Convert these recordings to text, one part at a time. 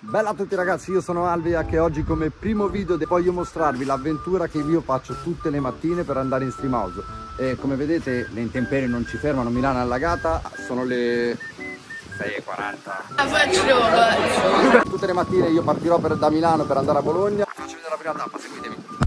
Bella a tutti ragazzi, io sono Alvia che oggi come primo video voglio mostrarvi l'avventura che io faccio tutte le mattine per andare in stream house. E come vedete le intemperie non ci fermano, Milano è allagata, sono le 6.40. Tutte le mattine io partirò per, da Milano per andare a Bologna. Faccio vedere la prima tappa, seguitemi.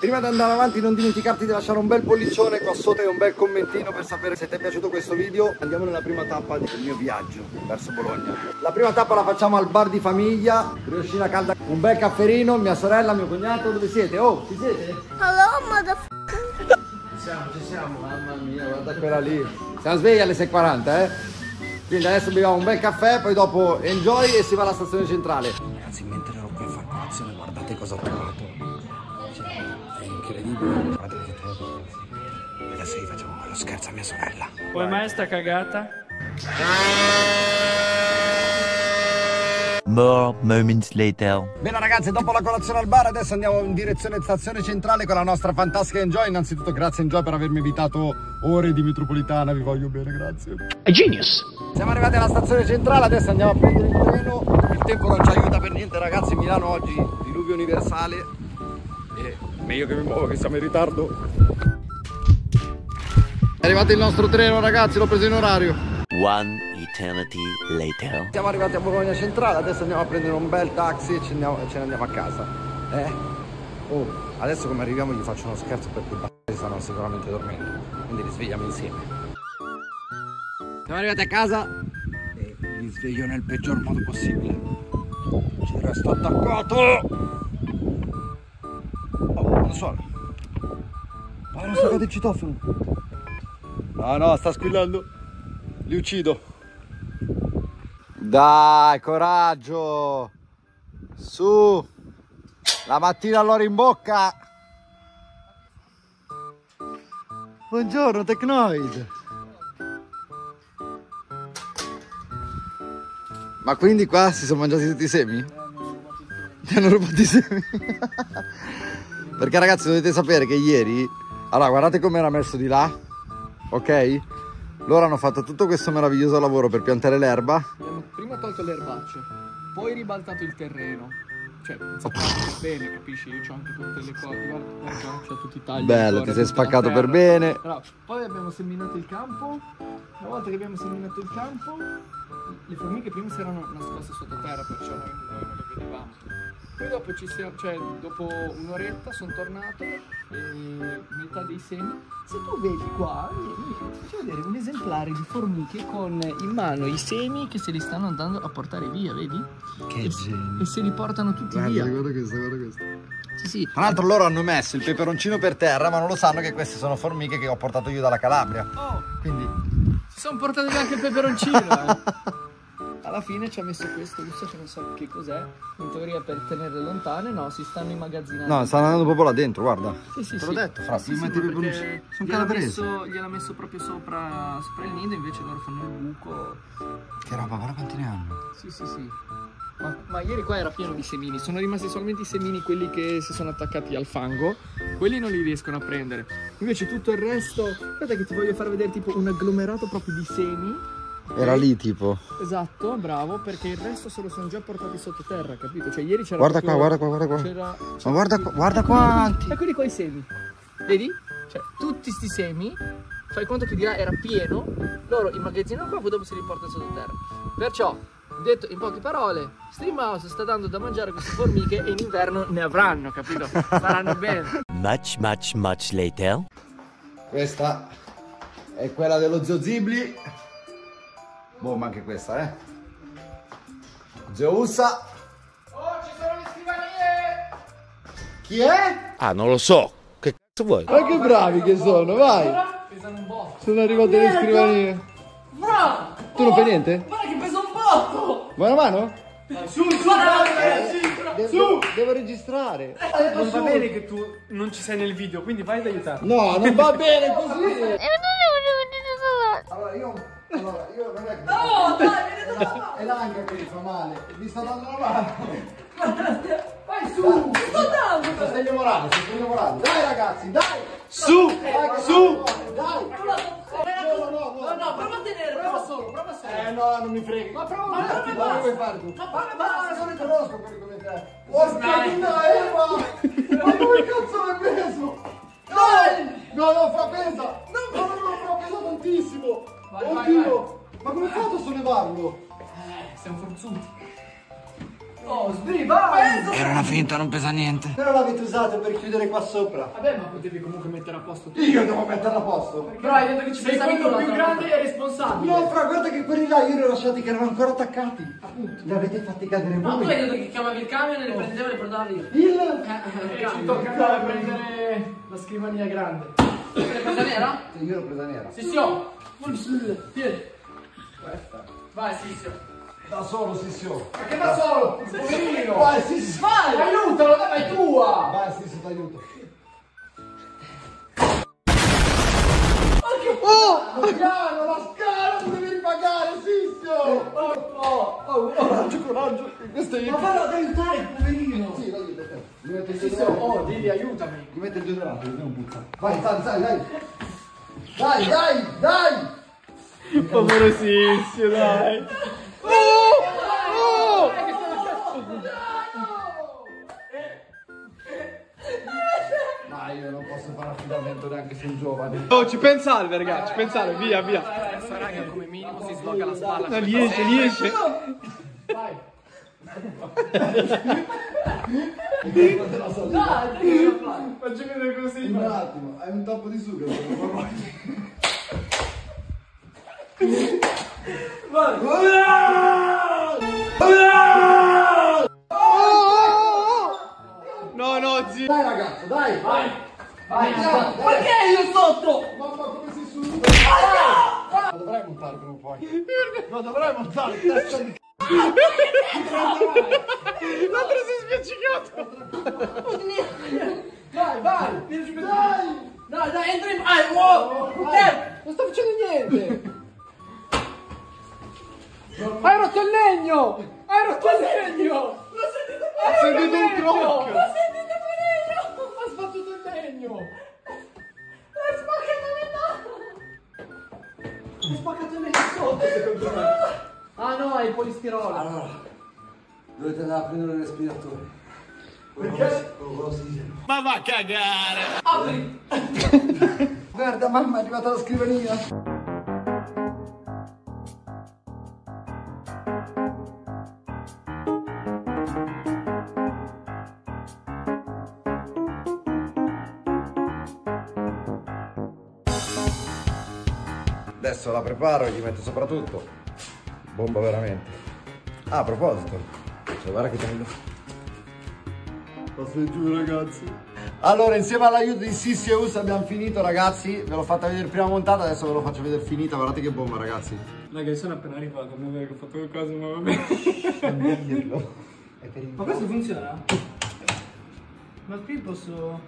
Prima di andare avanti non dimenticarti di lasciare un bel pollicione qua sotto e un bel commentino per sapere se ti è piaciuto questo video. Andiamo nella prima tappa del mio viaggio verso Bologna. La prima tappa la facciamo al bar di famiglia, brioscina calda, un bel cafferino, mia sorella, mio cognato, dove siete? Oh, ci siete? Hello, motherfucker. Ci siamo, ci siamo, mamma mia, guarda quella lì. Siamo svegli alle 6.40, eh? Quindi adesso beviamo un bel caffè, poi dopo enjoy e si va alla stazione centrale. Ragazzi, mentre colazione, guardate cosa ho trovato. Cioè, è incredibile. Guardate cosa ho trovato. Adesso gli facciamo quello scherzo a mia sorella. Come mai sta cagata? More moments later. Bene ragazzi, dopo la colazione al bar adesso andiamo in direzione stazione centrale con la nostra fantastica Enjoy. Innanzitutto grazie Enjoy per avermi evitato ore di metropolitana, vi voglio bene, grazie. A genius! Siamo arrivati alla stazione centrale, adesso andiamo a prendere il treno. Il tempo non ci aiuta per niente ragazzi, Milano oggi diluvio universale. E meglio che mi muovo che siamo in ritardo. È arrivato il nostro treno ragazzi, l'ho preso in orario. One eternity later. Siamo arrivati a Bologna Centrale, adesso andiamo a prendere un bel taxi e ce ne andiamo, a casa. Eh? Oh, adesso come arriviamo gli faccio uno scherzo perché i b***i stanno sicuramente dormendo. Quindi li svegliamo insieme. Siamo arrivati a casa e li sveglio nel peggior modo possibile. Ci resto attaccato! Oh, non suona. Ma non staccato il citofono. Ah no, sta squillando. Li uccido. Dai, coraggio! Su! La mattina allora in bocca! Buongiorno Tecnoid! Ma quindi qua si sono mangiati tutti i semi? Ti hanno rubato i semi? Perché ragazzi dovete sapere che ieri... Allora guardate come era messo di là, ok? Loro hanno fatto tutto questo meraviglioso lavoro per piantare l'erba prima tolto le erbacce, poi ribaltato il terreno. Cioè, bene, capisci? Io ho anche tutte le cose, guarda, c'ho tutti i tagli. Bello, ti sei spaccato per terra. bene. Però, poi abbiamo seminato il campo. Una volta che abbiamo seminato il campo, le formiche prima si erano nascoste sottoterra, perciò noi, noi non le vedevamo. Poi dopo ci siamo, cioè dopo un'oretta sono tornato e metà dei semi. Se tu vedi qua, faccio vedere un esemplare di formiche con in mano i semi che se li stanno andando a portare via, vedi? Che e, genio. e se li portano tutti Guarda, via. guarda questo, guarda questo. Sì, sì. Tra l'altro loro hanno messo il peperoncino per terra, ma non lo sanno che queste sono formiche che ho portato io dalla Calabria. Oh, Quindi si sono portati via anche il peperoncino. eh. Alla fine ci ha messo questo, visto che non so che cos'è. In teoria per tenerle lontane, no, si stanno immagazzinando. No, stanno andando proprio là dentro, guarda. Sì, sì, Te sì. l'ho detto, fra, Sì, sì, perché Sono messo, gliel'ha messo proprio sopra, sopra il nido, invece loro fanno il buco. Che roba, guarda quanti ne hanno. Sì, sì, sì. Ma, ma ieri qua era pieno di semini, sono rimasti solamente i semini quelli che si sono attaccati al fango, quelli non li riescono a prendere. Invece tutto il resto, guarda che ti voglio far vedere tipo un agglomerato proprio di semi. Era lì tipo. Esatto, bravo, perché il resto se lo sono già portati sottoterra, capito? Cioè ieri c'era Guarda qua, guarda qua, guarda qua. C'era... Ma guarda qua, guarda quanti. Eccoli qua i semi. Vedi? Cioè, tutti sti semi, fai conto che di là era pieno, loro immagazzinano qua, poi dopo si riportano sottoterra. Perciò, detto in poche parole, Streamhouse sta dando da mangiare a queste formiche e in inverno ne avranno, capito? Staranno bene. Much, much, much later. Questa è quella dello zio Zibli. Boh, ma anche questa, eh. Zio Ussa. Oh, ci sono le scrivanie! Chi è? Ah, non lo so. Che cazzo vuoi? Ma che bravi che sono, vai. Pesano un botto. Sono arrivate le scrivanie. Bra! Tu non fai niente? Guarda che pesa un botto! Vuoi una mano? Su, su, guarda, Devo, devo registrare. Non va bene che tu non ci sei nel video, quindi vai ad aiutarmi. No, non va bene così. Allora io, allora io non è che... No, dai, vieni da È l'anca che mi fa male. Mi sta dando una mano. Vai su! Ti sto dando! Sostegno morale, sostegno morale. Dai ragazzi, dai. Su! Dai, Su! Dai. no, no, No, no, prova a tenere. Prova solo, prova solo. Eh no, non mi freghi. Ma prova Ma a come Che basta? vuoi fare tu? Ma come Ma basta? non li conosco quelli come te. Porca Dai. puttana, Eva! Ma dove cazzo l'hai preso? Dai! No, no, fa pesa! Oddio! Ma come hai fatto a sollevarlo? Eh, siamo forzuti. Oh, sbri, vai! Era una finta, non pesa niente. Però l'avete usato per chiudere qua sopra. Vabbè, ma potevi comunque mettere a posto tutto. Io devo metterla a posto. Però hai detto che ci sei quello più grande e responsabile. No, fra, guarda che quelli là io li ho lasciati che erano ancora attaccati. Appunto. Li avete fatti cadere Ma tu voi. hai detto che chiamavi il camion e le prendevo e le portavi io. Il... E ci tocca andare a prendere la scrivania grande. Le presa nera? Io l'ho presa nera. Sì, sì, oh. Tieni. Questa. Vai, sì. Da solo, Sissio. Ma che da solo? Poverino! Vai, Sissio. Vai, aiutalo, dai, è tua! Vai, Sissio, ti aiuto. Oh! Piano, la scala, mi devi ripagare, Sissio. Oh, oh, oh, oh. Coraggio, coraggio. Questo è io. Ma fallo ad aiutare, poverino! Sì, metto il Sì, sì, deodorante. oh, Dili, aiutami. Gli metto il deodorante, così non puzza. Vai, sali, sali, dai. Dai, dai, dai. Povero Sissio, dai. Ma io non posso fare affidamento neanche su un giovane. Oh, ci pensare, raga, ci pensare, via, via. Questa raga come minimo si sblocca la spalla. No, riesce, riesce. Vai. Della salute. Dai, dai, che ce la fai. Facci vedere come si Un attimo, hai un tappo di sugo. No, no, zio. Dai ragazzo, dai. Vai. Vai. Andiamo, dai. Perché io sotto? Mamma come si suda. Ma dovrai montare prima o poi. Ma dovrai montare, testa di c***o. L'altro si è spiaccicato. Vai, vai. Vieni giù Dai. Dai, dai, entra in... Ah, wow! Ok! Non sto facendo niente. Hai rotto il legno. Hai rotto il legno. L'ho sentito Hai sentito un crocco. L'ho sentito poverino! Ha sbattuto il legno. L'hai spaccato a metà! Hai spaccato il legno sotto, secondo me. Ah no, è il polistirolo. Allora, dovete andare a prendere il respiratore. Perché? Ma va a cagare. Apri! Guarda mamma, è arrivata la scrivania. Adesso la preparo e gli metto sopra tutto. Bomba veramente. Ah, a proposito, cioè, guarda che bello. Passo giù ragazzi. Allora, insieme all'aiuto di Sissi e Us abbiamo finito ragazzi. Ve l'ho fatta vedere prima montata, adesso ve lo faccio vedere finita. Guardate che bomba ragazzi. Raga, io sono appena arrivato, non è vero che ho fatto qualcosa, ma va bene. Non dirlo. Ma questo funziona? Ma qui posso...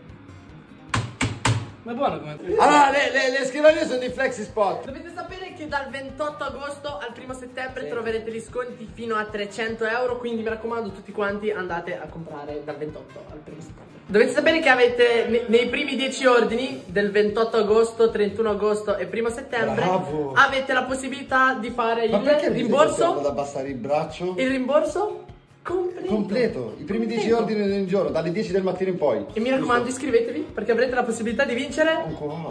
Ma è buono come... Allora, le, le, le scrivanie sono di Flexi Spot. Dovete sapere che dal 28 agosto al 1 settembre troverete gli sconti fino a 300 euro, quindi mi raccomando tutti quanti andate a comprare dal 28 al 1 settembre. Dovete sapere che avete ne- nei primi 10 ordini del 28 agosto, 31 agosto e 1 settembre Bravo. avete la possibilità di fare Ma il rimborso. ad abbassare il braccio? Il rimborso completo. Completo, i primi 10 Completo. ordini del giorno, dalle 10 del mattino in poi. E mi raccomando iscrivetevi perché avrete la possibilità di vincere Ancora.